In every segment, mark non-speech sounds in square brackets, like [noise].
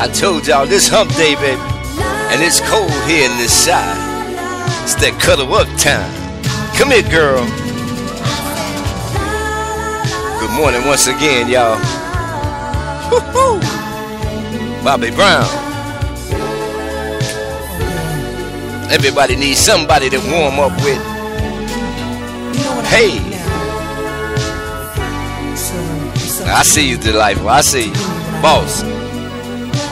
I told y'all this hump day, baby. And it's cold here in this side. It's that cuddle up time. Come here, girl. Good morning once again, y'all. Woo-hoo. Bobby Brown. Everybody needs somebody to warm up with. Hey. I see you, Delightful. I see you. Boss.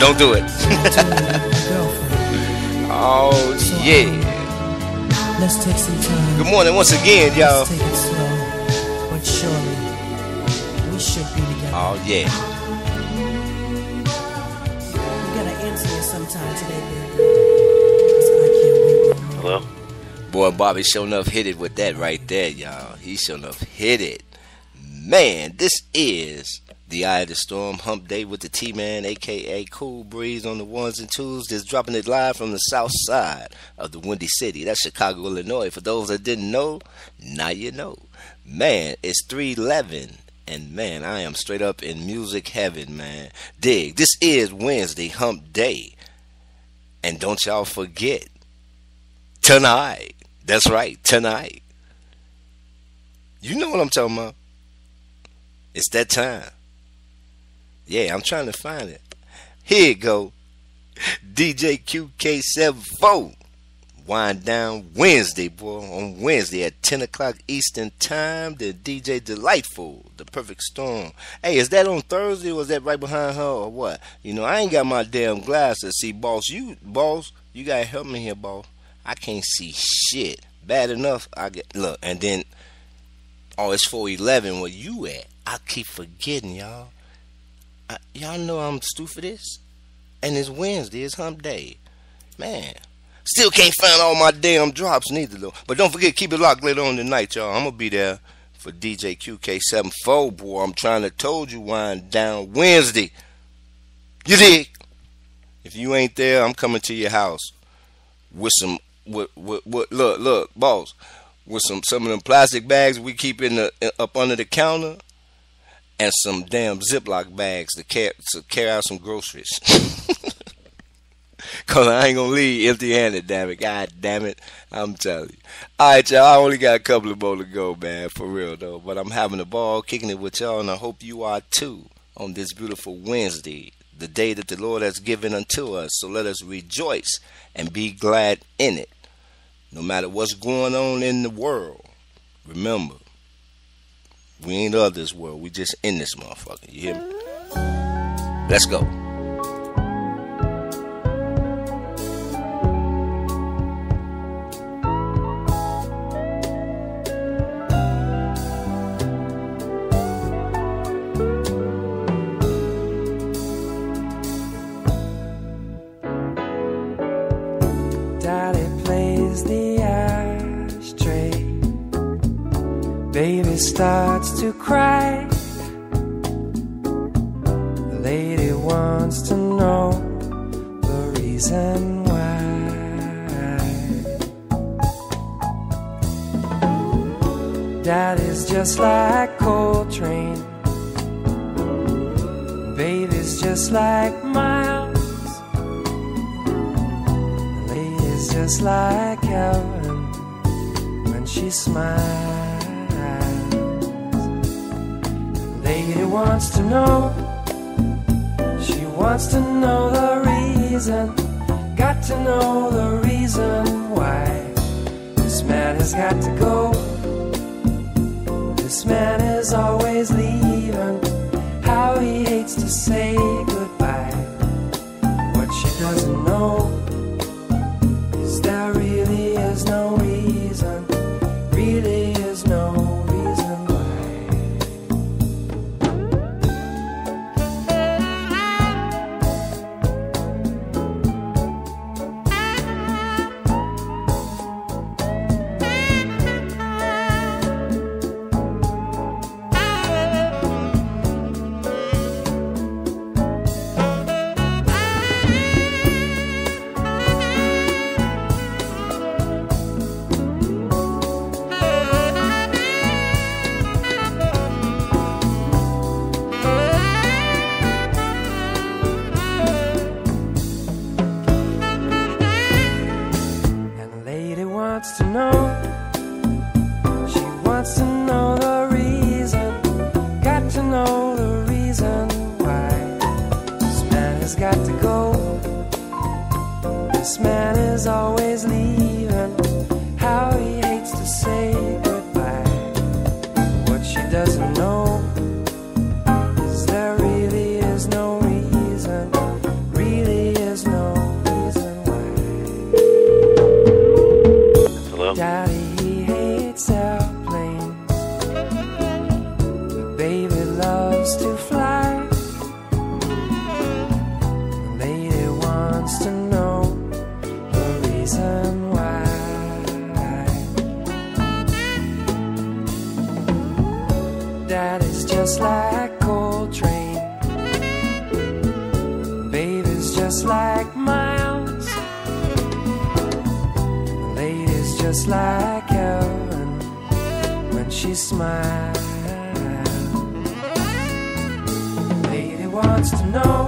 Don't do it. [laughs] oh yeah. Let's take some time. Good morning once again, y'all. Let's take it slow, but surely we should be together. Oh yeah. We gotta answer it sometime today, baby. 'Cause I can't wait no more. Hello? Boy, Bobby sure enough hit it with that right there, y'all. He sure enough hit it. Man, this is the Eye of the Storm Hump Day with the T Man, aka Cool Breeze on the ones and twos, just dropping it live from the south side of the Windy City. That's Chicago, Illinois. For those that didn't know, now you know. Man, it's 311. And man, I am straight up in music heaven, man. Dig. This is Wednesday Hump Day. And don't y'all forget, tonight. That's right, tonight. You know what I'm talking about. It's that time. Yeah, I'm trying to find it. Here you go. DJ QK74. Wind down Wednesday, boy. On Wednesday at 10 o'clock Eastern Time. The DJ Delightful, the perfect storm. Hey, is that on Thursday or was that right behind her or what? You know, I ain't got my damn glasses. See, boss, you, boss, you gotta help me here, boss. I can't see shit. Bad enough, I get, look, and then, oh, it's 411. Where you at? I keep forgetting, y'all. Y'all know I'm stupid for this. And it's Wednesday, it's hump day. Man. Still can't find all my damn drops neither though. But don't forget, keep it locked later on tonight, y'all. I'm gonna be there for DJ QK74, boy. I'm trying to told you wind down Wednesday. You dig? If you ain't there, I'm coming to your house with some with, with, with look, look, boss, with some some of them plastic bags we keep in the up under the counter and some damn Ziploc bags to carry, to carry out some groceries. [laughs] Cause I ain't gonna leave empty handed, damn it. God damn it. I'm telling you. Alright, y'all, I only got a couple of more to go, man, for real though. But I'm having a ball kicking it with y'all, and I hope you are too on this beautiful Wednesday, the day that the Lord has given unto us. So let us rejoice and be glad in it. No matter what's going on in the world, remember, we ain't of this world. We just in this motherfucker. You hear me? Let's go. Baby starts to cry. The lady wants to know the reason why. Daddy's just like Coltrane. Baby's just like Miles. Lady's just like heaven when she smiles. Wants to know, she wants to know the reason. Got to know the reason why this man has got to go. This man is always leaving. How he hates to say This man is always leaving. Smiles. Lady wants to know.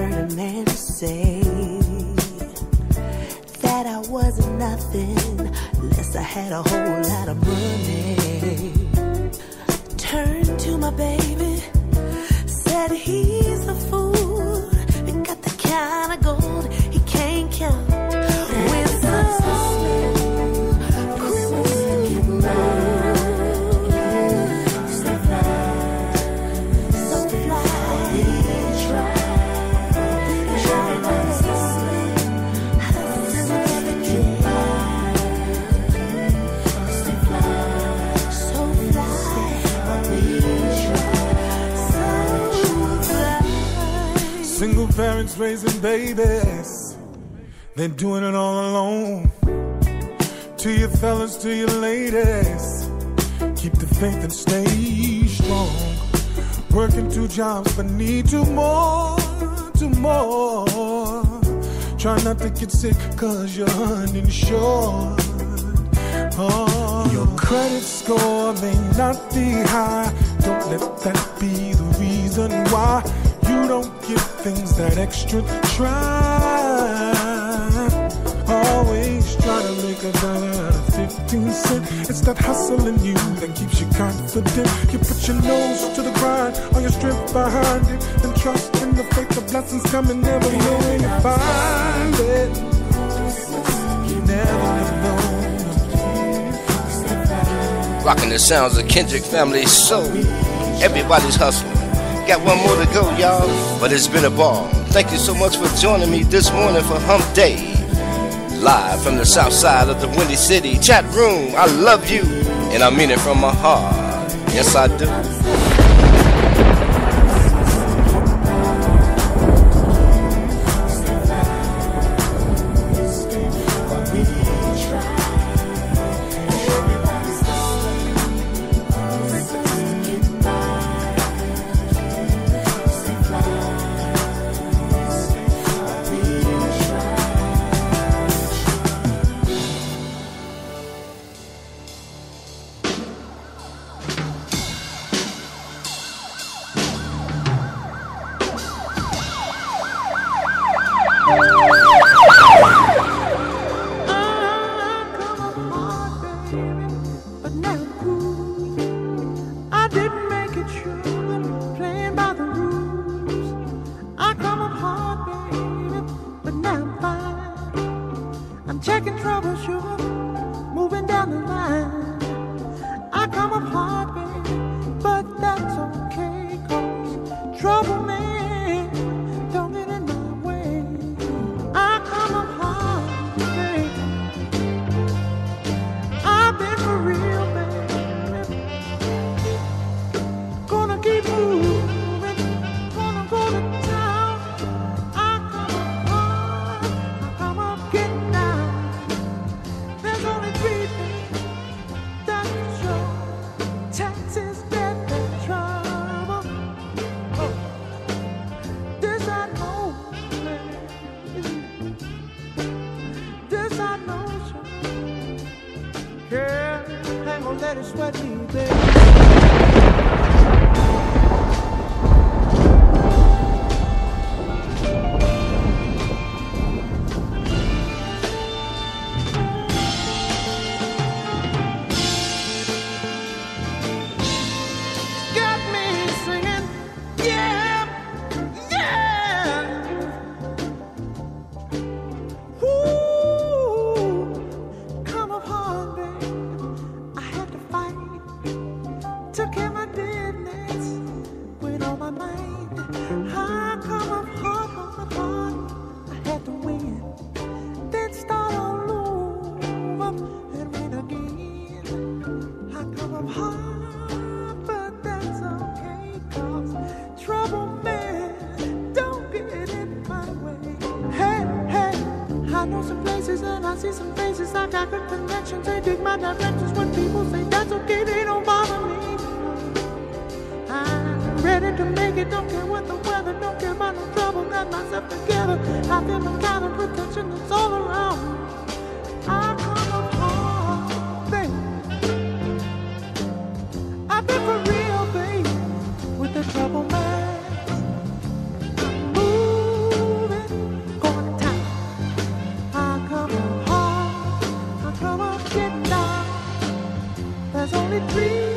heard a man say that I wasn't nothing unless I had a whole lot of money. Turned to my baby, said he's and babies, they're doing it all alone. To your fellas, to your ladies, keep the faith and stay strong. Working two jobs, but need two more, two more. Try not to get sick, cause you're uninsured. Oh. Your credit score may not be high, don't let that be the reason why you don't give things that extra try. Always try to make a dollar out of 15 cents. It's that hustle in you that keeps you confident. You put your nose to the grind, all your strength behind it. And trust in the faith of blessings coming, never knowing you find it. You never know. Rocking the sounds of Kindred Family Soul. Everybody's hustling. Got one more to go, y'all, but it's been a ball. Thank you so much for joining me this morning for Hump Day. Live from the south side of the Windy City chat room, I love you, and I mean it from my heart. Yes, I do. don't care what the weather, don't care about no trouble, got myself together. I feel the kind of protection that's all around me. I come upon things. I've been for real, babe, with the trouble man. I'm moving, going to. I come hard, I come up, get down. There's only three.